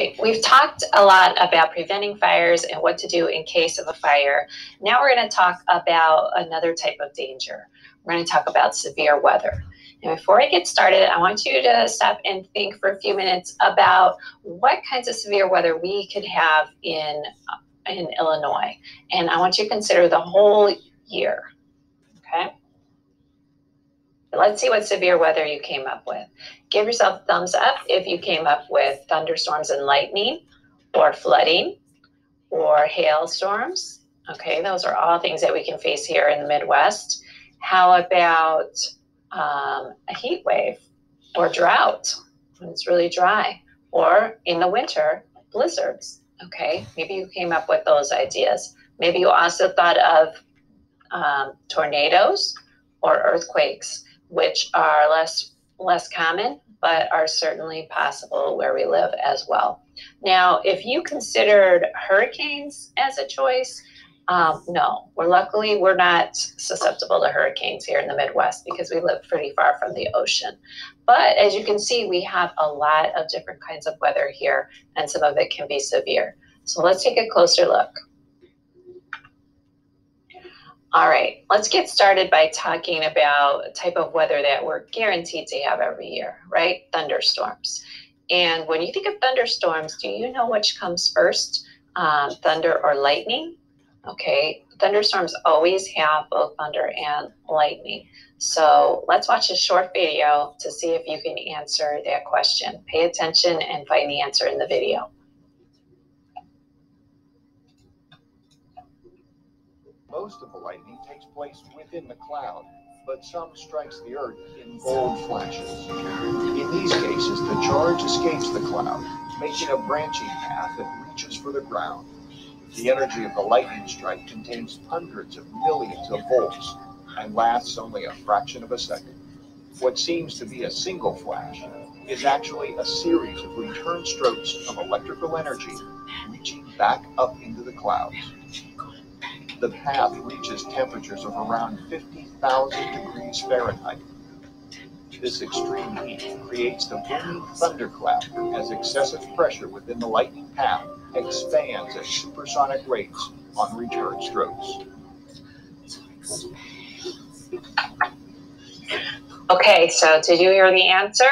Okay, we've talked a lot about preventing fires and what to do in case of a fire. Now we're going to talk about another type of danger. We're going to talk about severe weather. And before I get started, I want you to stop and think for a few minutes about what kinds of severe weather we could have in in Illinois. And I want you to consider the whole year. Okay? Let's see what severe weather you came up with. Give yourself a thumbs up if you came up with thunderstorms and lightning, or flooding, or hailstorms. Okay, those are all things that we can face here in the Midwest. How about um, a heat wave or drought when it's really dry? Or in the winter, blizzards. Okay, maybe you came up with those ideas. Maybe you also thought of um, tornadoes or earthquakes which are less less common but are certainly possible where we live as well. Now, if you considered hurricanes as a choice, um, no, we're luckily we're not susceptible to hurricanes here in the Midwest because we live pretty far from the ocean. But as you can see, we have a lot of different kinds of weather here, and some of it can be severe. So let's take a closer look. All right, let's get started by talking about a type of weather that we're guaranteed to have every year, right? Thunderstorms. And when you think of thunderstorms, do you know which comes first, um, thunder or lightning? Okay, thunderstorms always have both thunder and lightning. So let's watch a short video to see if you can answer that question. Pay attention and find the answer in the video. Most of the lightning takes place within the cloud, but some strikes the earth in bold flashes. In these cases, the charge escapes the cloud, making a branching path that reaches for the ground. The energy of the lightning strike contains hundreds of millions of volts and lasts only a fraction of a second. What seems to be a single flash is actually a series of return strokes of electrical energy reaching back up into the clouds the path reaches temperatures of around 50,000 degrees Fahrenheit. This extreme heat creates the booming thunderclap as excessive pressure within the lightning path expands at supersonic rates on return strokes. Okay, so did you hear the answer?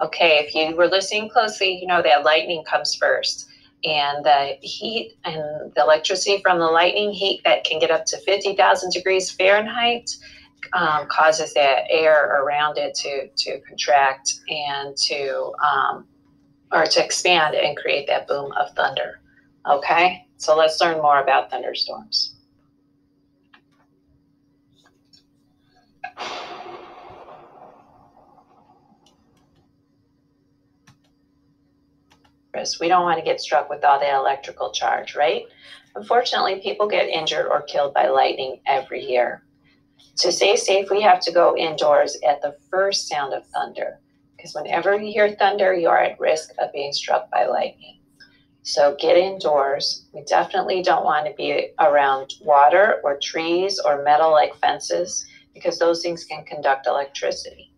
Okay, if you were listening closely, you know that lightning comes first and the heat and the electricity from the lightning heat that can get up to 50,000 degrees Fahrenheit um, causes that air around it to, to contract and to um, or to expand and create that boom of thunder. Okay, so let's learn more about thunderstorms. We don't want to get struck with all that electrical charge, right? Unfortunately, people get injured or killed by lightning every year. To stay safe, we have to go indoors at the first sound of thunder, because whenever you hear thunder, you are at risk of being struck by lightning. So get indoors. We definitely don't want to be around water or trees or metal like fences, because those things can conduct electricity.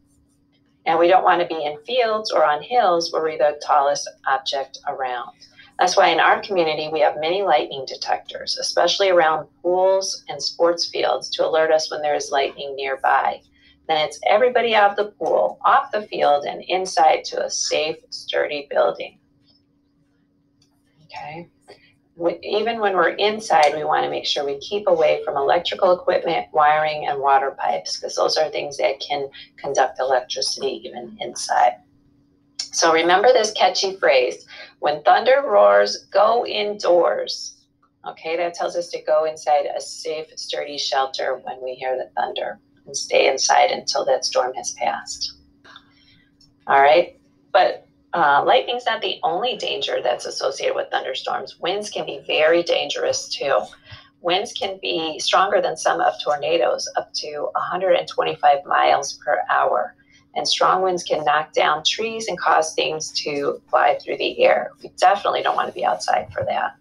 And we don't want to be in fields or on hills where we're the tallest object around. That's why in our community we have many lightning detectors, especially around pools and sports fields to alert us when there is lightning nearby. Then it's everybody out of the pool, off the field, and inside to a safe, sturdy building. Okay even when we're inside, we want to make sure we keep away from electrical equipment, wiring, and water pipes because those are things that can conduct electricity even inside. So remember this catchy phrase when thunder roars, go indoors. Okay, that tells us to go inside a safe, sturdy shelter when we hear the thunder and stay inside until that storm has passed. All right, but uh, lightning's not the only danger that's associated with thunderstorms. Winds can be very dangerous too. Winds can be stronger than some of tornadoes, up to 125 miles per hour. And strong winds can knock down trees and cause things to fly through the air. We definitely don't want to be outside for that.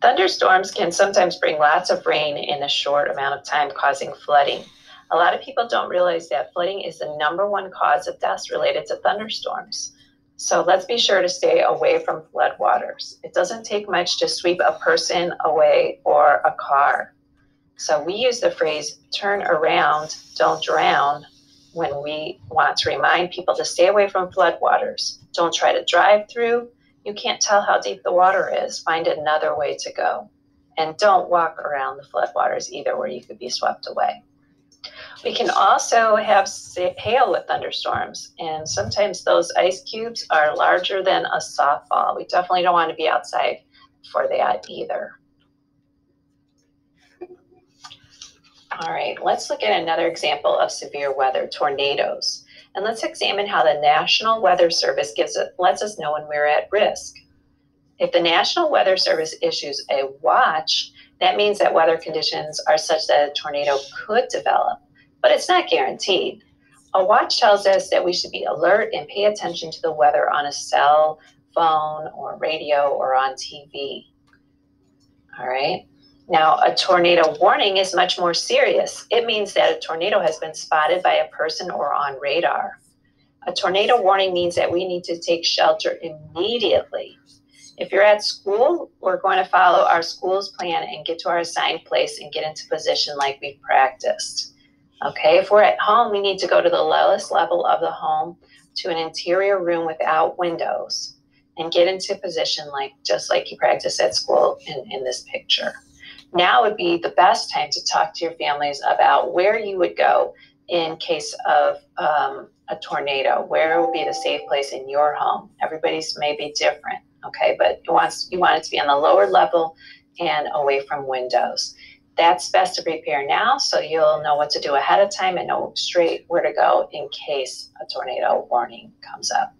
Thunderstorms can sometimes bring lots of rain in a short amount of time, causing flooding. A lot of people don't realize that flooding is the number one cause of deaths related to thunderstorms. So let's be sure to stay away from floodwaters. It doesn't take much to sweep a person away or a car. So we use the phrase turn around, don't drown when we want to remind people to stay away from floodwaters. Don't try to drive through. You can't tell how deep the water is. Find another way to go. And don't walk around the floodwaters either where you could be swept away. We can also have hail with thunderstorms, and sometimes those ice cubes are larger than a softball. We definitely don't want to be outside for that either. All right, let's look at another example of severe weather, tornadoes. And let's examine how the National Weather Service gives it, lets us know when we're at risk. If the National Weather Service issues a watch, that means that weather conditions are such that a tornado could develop but it's not guaranteed. A watch tells us that we should be alert and pay attention to the weather on a cell phone or radio or on TV. All right. Now, a tornado warning is much more serious. It means that a tornado has been spotted by a person or on radar. A tornado warning means that we need to take shelter immediately. If you're at school, we're going to follow our school's plan and get to our assigned place and get into position like we've practiced. Okay, if we're at home, we need to go to the lowest level of the home to an interior room without windows and get into position like just like you practice at school in, in this picture. Now would be the best time to talk to your families about where you would go in case of um, a tornado. Where would be the safe place in your home? Everybody's may be different, okay, but you want, you want it to be on the lower level and away from windows that's best to prepare now so you'll know what to do ahead of time and know straight where to go in case a tornado warning comes up.